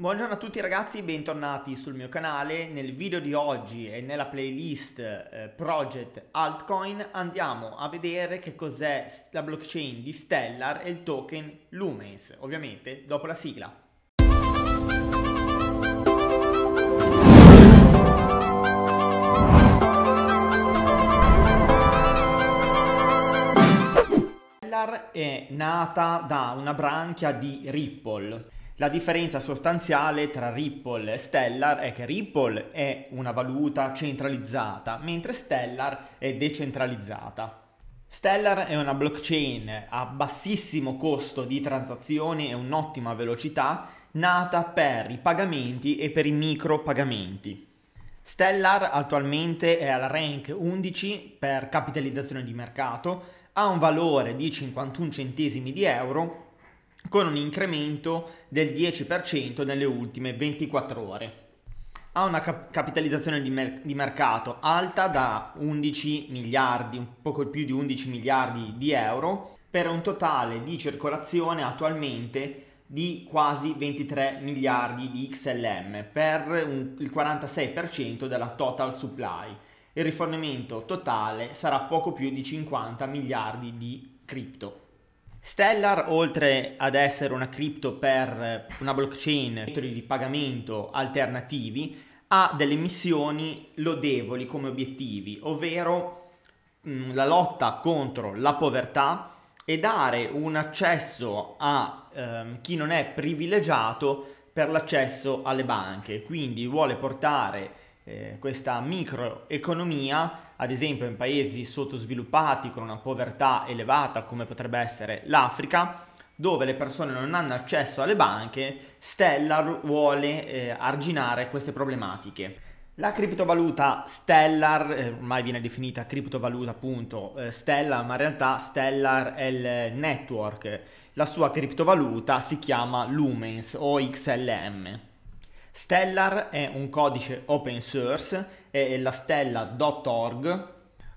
Buongiorno a tutti ragazzi, bentornati sul mio canale. Nel video di oggi e nella playlist eh, Project Altcoin andiamo a vedere che cos'è la blockchain di Stellar e il token Lumens, ovviamente dopo la sigla. Stellar è nata da una branchia di Ripple la differenza sostanziale tra Ripple e Stellar è che Ripple è una valuta centralizzata, mentre Stellar è decentralizzata. Stellar è una blockchain a bassissimo costo di transazioni e un'ottima velocità, nata per i pagamenti e per i micropagamenti. Stellar attualmente è al rank 11 per capitalizzazione di mercato, ha un valore di 51 centesimi di euro con un incremento del 10% nelle ultime 24 ore. Ha una cap- capitalizzazione di, mer- di, mercato alta da 11 miliardi, un poco più di 11 miliardi di euro, per un totale di circolazione attualmente di quasi 23 miliardi di XLM, per un, il 46% della total supply. Il rifornimento totale sarà poco più di 50 miliardi di cripto. Stellar, oltre ad essere una cripto per una blockchain, metodi di pagamento alternativi, ha delle missioni lodevoli come obiettivi, ovvero mh, mm, la lotta contro la povertà e dare un accesso a ehm, chi non è privilegiato per l'accesso alle banche. Quindi vuole portare eh, questa microeconomia ad esempio in paesi sottosviluppati con una povertà elevata come potrebbe essere l'Africa, dove le persone non hanno accesso alle banche, Stellar vuole eh, arginare queste problematiche. La criptovaluta Stellar, eh, ormai viene definita criptovaluta appunto eh, Stellar, ma in realtà Stellar è il network. La sua criptovaluta si chiama Lumens o XLM. Stellar è un codice open source, è la stella.org,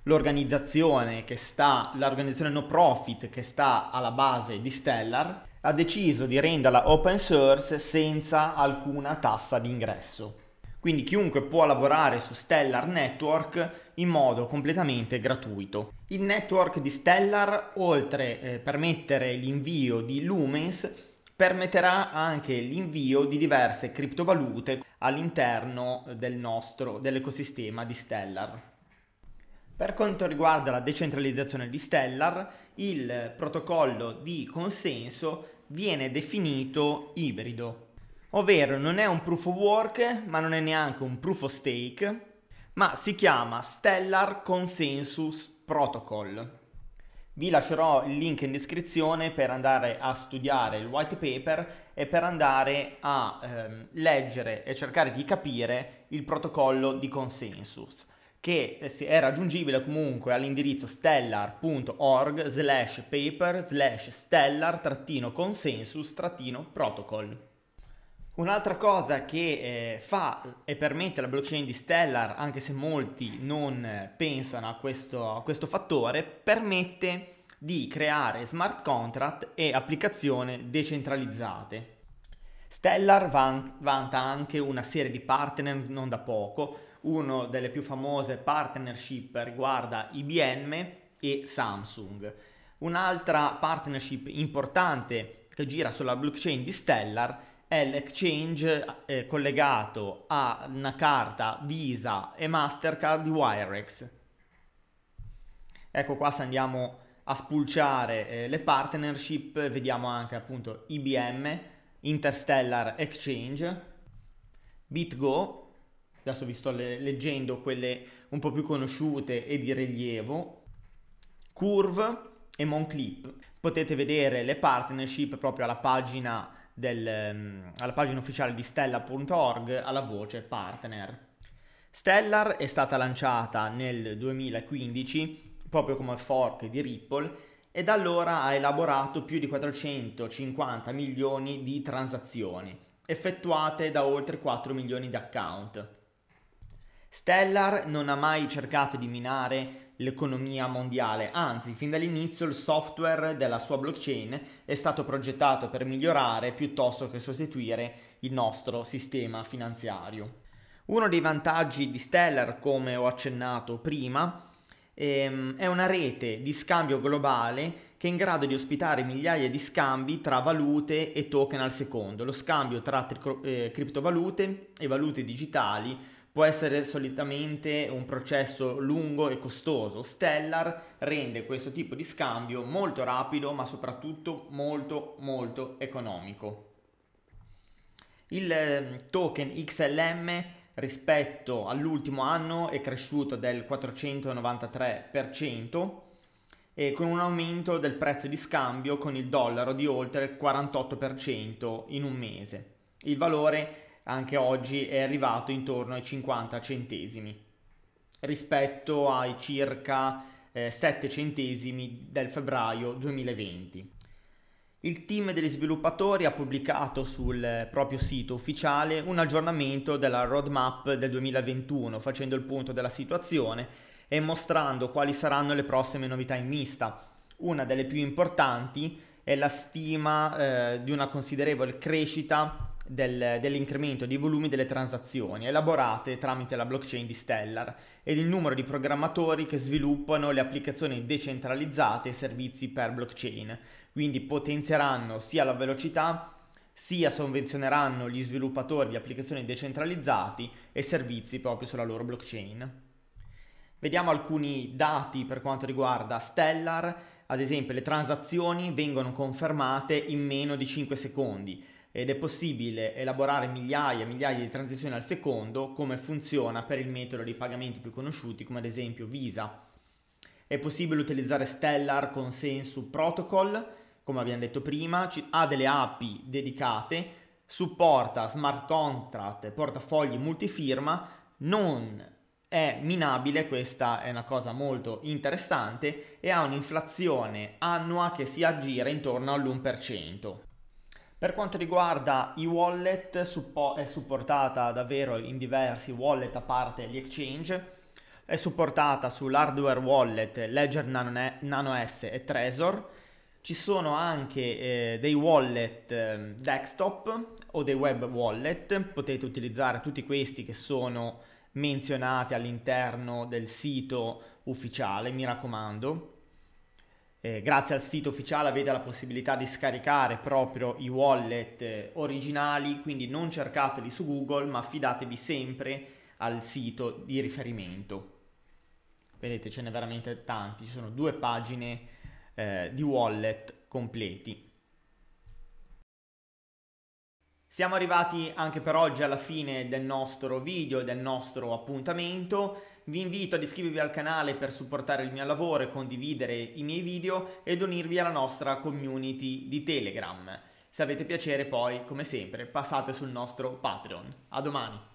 l'organizzazione che sta, l'organizzazione no profit che sta alla base di Stellar, ha deciso di renderla open source senza alcuna tassa d'ingresso. Quindi chiunque può lavorare su Stellar Network in modo completamente gratuito. Il network di Stellar, oltre a eh, permettere l'invio di Lumens, permetterà anche l'invio di diverse criptovalute all'interno del nostro, dell'ecosistema di Stellar. Per quanto riguarda la decentralizzazione di Stellar, il protocollo di consenso viene definito ibrido, ovvero non è un proof of work, ma non è neanche un proof of stake, ma si chiama Stellar Consensus Protocol. Vi lascerò il link in descrizione per andare a studiare il white paper e per andare a ehm, leggere e cercare di capire il protocollo di consensus che è raggiungibile comunque all'indirizzo stellar.org slash paper slash stellar consensus protocol. Un'altra cosa che eh, fa e permette alla blockchain di Stellar, anche se molti non eh, pensano a questo, a questo fattore, permette di creare smart contract e applicazioni decentralizzate. Stellar van- vanta anche una serie di partner non da poco, una delle più famose partnership riguarda IBM e Samsung. Un'altra partnership importante che gira sulla blockchain di Stellar è l'exchange eh, collegato a una carta Visa e Mastercard di Wirex. Ecco qua se andiamo a spulciare eh, le partnership vediamo anche appunto IBM, Interstellar Exchange, BitGo, adesso vi sto le- leggendo quelle un po' più conosciute e di rilievo, Curve e Monclip. Potete vedere le partnership proprio alla pagina del, um, alla pagina ufficiale di Stellar.org alla voce partner. Stellar è stata lanciata nel 2015 proprio come fork di Ripple e da allora ha elaborato più di 450 milioni di transazioni effettuate da oltre 4 milioni di account. Stellar non ha mai cercato di minare l'economia mondiale, anzi fin dall'inizio il software della sua blockchain è stato progettato per migliorare piuttosto che sostituire il nostro sistema finanziario. Uno dei vantaggi di Stellar, come ho accennato prima, ehm, è una rete di scambio globale che è in grado di ospitare migliaia di scambi tra valute e token al secondo. Lo scambio tra tri- eh, criptovalute e valute digitali può essere solitamente un processo lungo e costoso. Stellar rende questo tipo di scambio molto rapido, ma soprattutto molto molto economico. Il ehm, token XLM rispetto all'ultimo anno è cresciuto del 493% e con un aumento del prezzo di scambio con il dollaro di oltre il 48% in un mese. Il valore anche oggi è arrivato intorno ai 50 centesimi rispetto ai circa eh, 7 centesimi del febbraio 2020. Il team degli sviluppatori ha pubblicato sul proprio sito ufficiale un aggiornamento della roadmap del 2021 facendo il punto della situazione e mostrando quali saranno le prossime novità in mista. Una delle più importanti è la stima eh, di una considerevole crescita del, dell'incremento dei volumi delle transazioni elaborate tramite la blockchain di Stellar ed il numero di programmatori che sviluppano le applicazioni decentralizzate e servizi per blockchain. Quindi potenzieranno sia la velocità sia sovvenzioneranno gli sviluppatori di applicazioni decentralizzati e servizi proprio sulla loro blockchain. Vediamo alcuni dati per quanto riguarda Stellar, ad esempio le transazioni vengono confermate in meno di 5 secondi, ed è possibile elaborare migliaia e migliaia di transazioni al secondo come funziona per il metodo di pagamenti più conosciuti come ad esempio Visa. È possibile utilizzare Stellar Consensus Protocol, come abbiamo detto prima, ha delle API dedicate, supporta smart contract portafogli multifirma, non è minabile, questa è una cosa molto interessante, e ha un'inflazione annua che si aggira intorno all'1%. Per quanto riguarda i wallet, è supportata davvero in diversi wallet a parte gli exchange. È supportata sull'hardware wallet Ledger Nano, Nano S e Trezor. Ci sono anche eh, dei wallet eh, desktop o dei web wallet. Potete utilizzare tutti questi che sono menzionati all'interno del sito ufficiale, mi raccomando. Eh, grazie al sito ufficiale avete la possibilità di scaricare proprio i wallet eh, originali, quindi non cercateli su Google, ma affidatevi sempre al sito di riferimento. Vedete, ce n'è veramente tanti, ci sono due pagine eh, di wallet completi. Siamo arrivati anche per oggi alla fine del nostro video, del nostro appuntamento. Vi invito ad iscrivervi al canale per supportare il mio lavoro e condividere i miei video ed unirvi alla nostra community di Telegram. Se avete piacere poi, come sempre, passate sul nostro Patreon. A domani!